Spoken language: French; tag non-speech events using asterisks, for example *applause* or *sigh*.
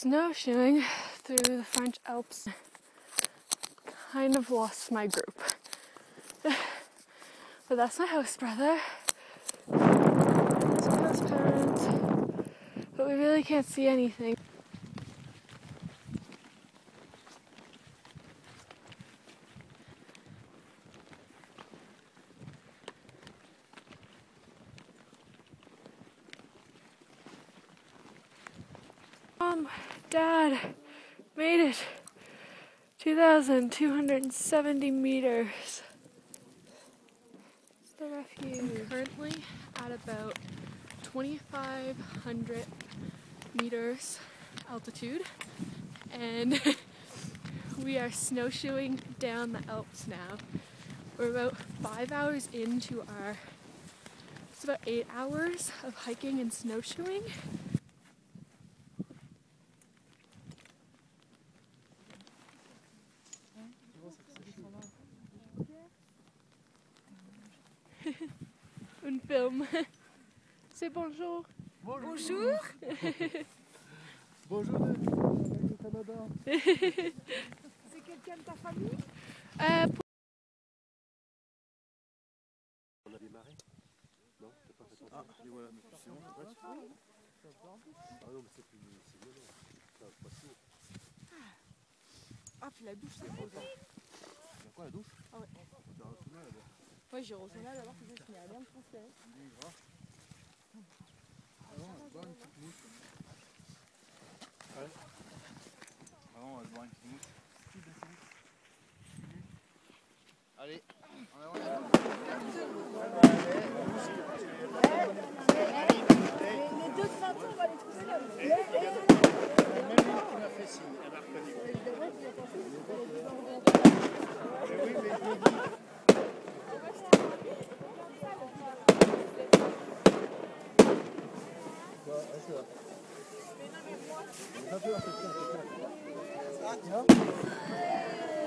snowshoeing through the French Alps. Kind of lost my group. *sighs* But that's my host brother. That's my host parents. But we really can't see anything. Mom, Dad, made it. 2,270 meters. It's the refuge. I'm currently at about 2,500 meters altitude, and *laughs* we are snowshoeing down the Alps now. We're about five hours into our, it's about eight hours of hiking and snowshoeing. *laughs* C'est bonjour. Bonjour. Bonjour Canada. C'est quelqu'un de ta famille? Euh, On a démarré? Non, c'est pas fait Ah, et voilà, mais c'est bon. Ah non, mais c'est plus. C'est. Ça, pas. Ah, puis la douche, c'est bon. Il y a quoi la douche? Ah ouais. Ouais, j'ai reçu là d'abord que je suis à rien de français. Ah non, elle boit une petite mousse. Ah non, elle boit une petite mousse. Allez, on. Les deux craintons, on va les trouver là. Même lui qui m'a fait signe, elle m'a reconnu. Mais oui, mais je l'ai dit. Un peu, un peu, un peu, Thank you.